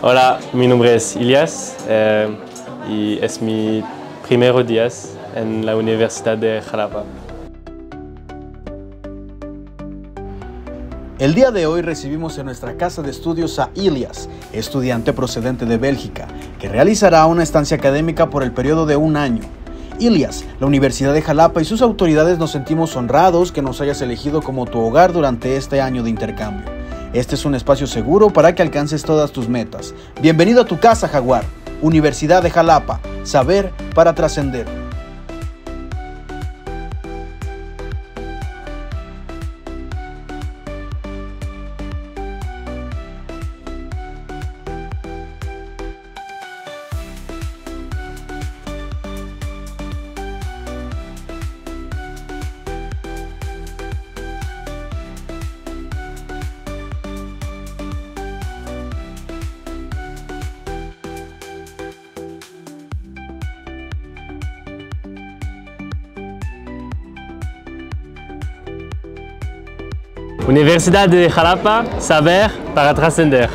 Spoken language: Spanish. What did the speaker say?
Hola, mi nombre es Ilias eh, y es mi primer día en la Universidad de Jalapa. El día de hoy recibimos en nuestra casa de estudios a Ilias, estudiante procedente de Bélgica, que realizará una estancia académica por el periodo de un año. Ilias, la Universidad de Jalapa y sus autoridades nos sentimos honrados que nos hayas elegido como tu hogar durante este año de intercambio. Este es un espacio seguro para que alcances todas tus metas. Bienvenido a tu casa, Jaguar. Universidad de Jalapa. Saber para trascender. Universidad de Jalapa, saber para trascender.